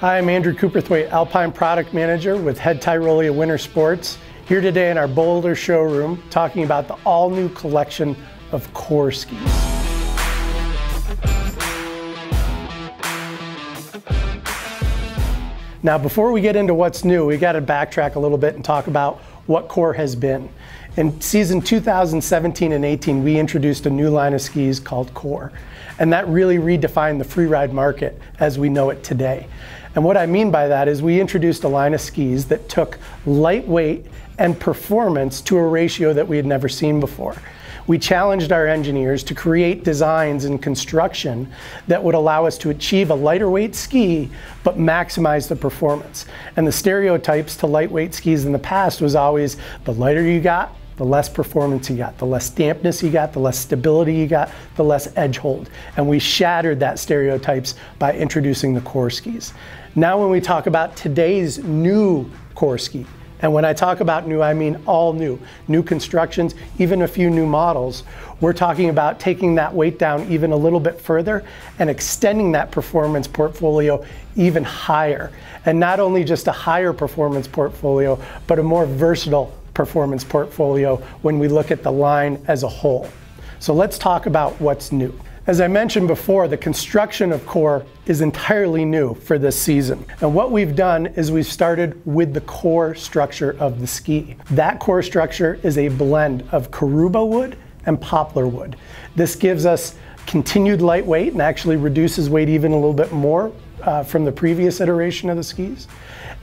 Hi, I'm Andrew Cooperthwaite, Alpine Product Manager with Head Tyrolia Winter Sports, here today in our Boulder showroom talking about the all-new collection of Kore skis. Now, before we get into what's new, we got to backtrack a little bit and talk about what Kore has been. In season 2017 and 18, we introduced a new line of skis called Kore. and that really redefined the freeride market as we know it today. And what I mean by that is we introduced a line of skis that took lightweight and performance to a ratio that we had never seen before. We challenged our engineers to create designs and construction that would allow us to achieve a lighter weight ski but maximize the performance. And the stereotypes to lightweight skis in the past was always the lighter you got, the less performance you got, the less dampness you got, the less stability you got, the less edge hold. And we shattered that stereotypes by introducing the Kore skis. Now when we talk about today's new Kore ski, and when I talk about new, I mean all new, new constructions, even a few new models. We're talking about taking that weight down even a little bit further and extending that performance portfolio even higher. And not only just a higher performance portfolio, but a more versatile performance portfolio when we look at the line as a whole. So let's talk about what's new. As I mentioned before, the construction of Kore is entirely new for this season. And what we've done is we've started with the core structure of the ski. That core structure is a blend of Karuba wood and poplar wood. This gives us continued lightweight and actually reduces weight even a little bit more uh, from the previous iteration of the skis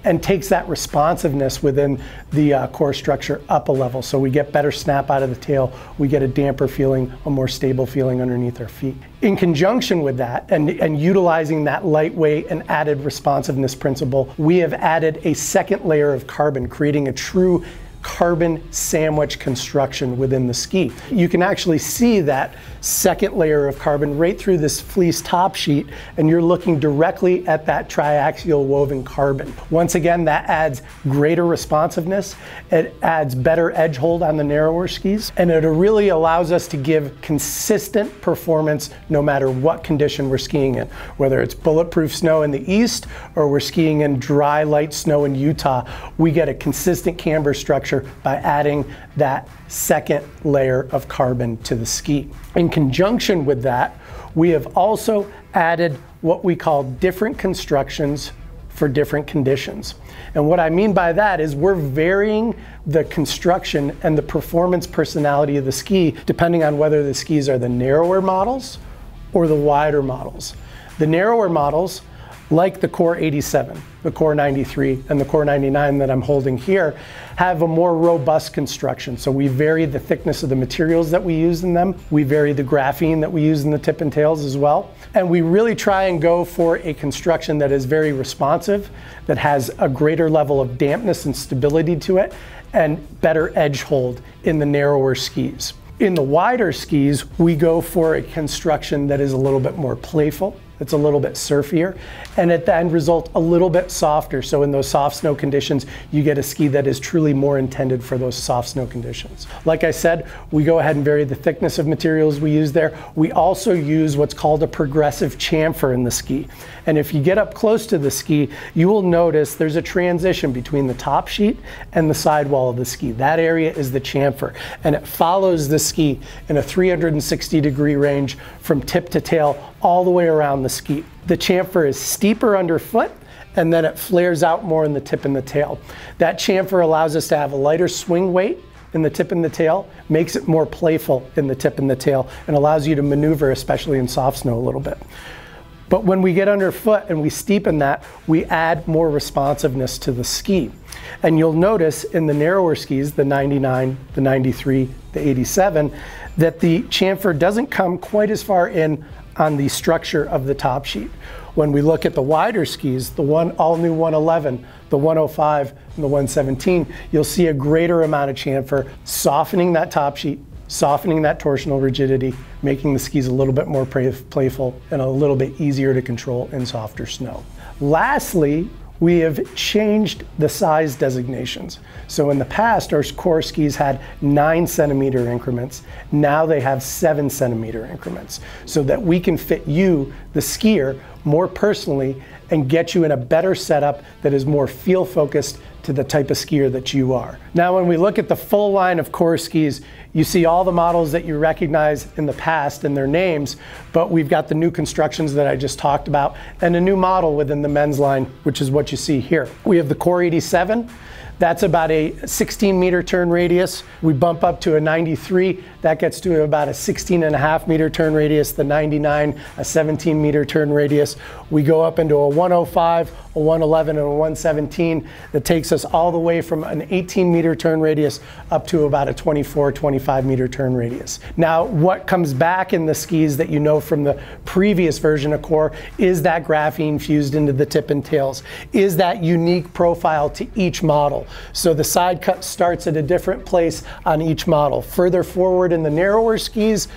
and takes that responsiveness within the uh, core structure up a level. So we get better snap out of the tail, we get a damper feeling, a more stable feeling underneath our feet. In conjunction with that and, and utilizing that lightweight and added responsiveness principle, we have added a second layer of carbon, creating a true carbon sandwich construction within the ski. You can actually see that second layer of carbon right through this fleece top sheet and you're looking directly at that triaxial woven carbon. Once again, that adds greater responsiveness, it adds better edge hold on the narrower skis, and it really allows us to give consistent performance no matter what condition we're skiing in, whether it's bulletproof snow in the east or we're skiing in dry, light snow in Utah, we get a consistent camber structure by adding that second layer of carbon to the ski. In conjunction with that, we have also added what we call different constructions for different conditions. And what I mean by that is we're varying the construction and the performance personality of the ski depending on whether the skis are the narrower models or the wider models. The narrower models like the Kore 87, the Kore 93, and the Kore 99 that I'm holding here, have a more robust construction. So we vary the thickness of the materials that we use in them. We vary the graphene that we use in the tip and tails as well. And we really try and go for a construction that is very responsive, that has a greater level of dampness and stability to it, and better edge hold in the narrower skis. In the wider skis, we go for a construction that is a little bit more playful, it's a little bit surfier, and at the end result, a little bit softer. So in those soft snow conditions, you get a ski that is truly more intended for those soft snow conditions. Like I said, we go ahead and vary the thickness of materials we use there. We also use what's called a progressive chamfer in the ski. And if you get up close to the ski, you will notice there's a transition between the top sheet and the sidewall of the ski. That area is the chamfer, and it follows the ski in a 360 degree range from tip to tail all the way around the ski. The chamfer is steeper underfoot and then it flares out more in the tip and the tail. That chamfer allows us to have a lighter swing weight in the tip and the tail, makes it more playful in the tip and the tail, and allows you to maneuver, especially in soft snow, a little bit. But when we get underfoot and we steepen that, we add more responsiveness to the ski. And you'll notice in the narrower skis, the 99, the 93, the 87, that the chamfer doesn't come quite as far in on the structure of the top sheet. When we look at the wider skis, the one all new 111, the 105, and the 117, you'll see a greater amount of chamfer softening that top sheet, softening that torsional rigidity, making the skis a little bit more playful and a little bit easier to control in softer snow. Lastly, we have changed the size designations. So in the past, our Kore skis had nine centimeter increments. Now they have seven centimeter increments so that we can fit you, the skier, more personally and get you in a better setup that is more feel focused to the type of skier that you are. Now, when we look at the full line of Kore skis, you see all the models that you recognize in the past and their names, but we've got the new constructions that I just talked about and a new model within the men's line, which is what you see here. We have the Kore 87. That's about a 16 meter turn radius. We bump up to a 93. That gets to about a 16 and a half meter turn radius. The 99, a 17 meter turn radius. We go up into a 105, a 111, and a 117 that takes us all the way from an 18 meter turn radius up to about a 24, 25 meter turn radius. Now, what comes back in the skis that you know from the previous version of Kore is that graphene fused into the tip and tails, is that unique profile to each model. So the side cut starts at a different place on each model. Further forward in the narrower skis,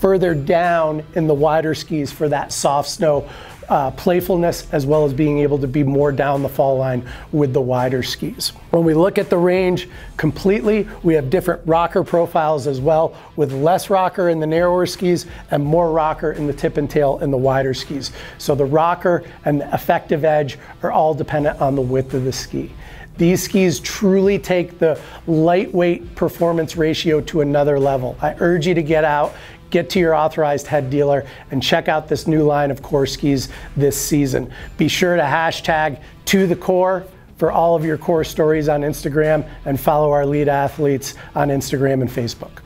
further down in the wider skis for that soft snow uh, playfulness as well as being able to be more down the fall line with the wider skis. When we look at the range completely, we have different rocker profiles as well with less rocker in the narrower skis and more rocker in the tip and tail in the wider skis. So the rocker and the effective edge are all dependent on the width of the ski. These skis truly take the lightweight performance ratio to another level. I urge you to get out, get to your authorized head dealer and check out this new line of Kore skis this season. Be sure to hashtag to the core for all of your Kore stories on Instagram and follow our lead athletes on Instagram and Facebook.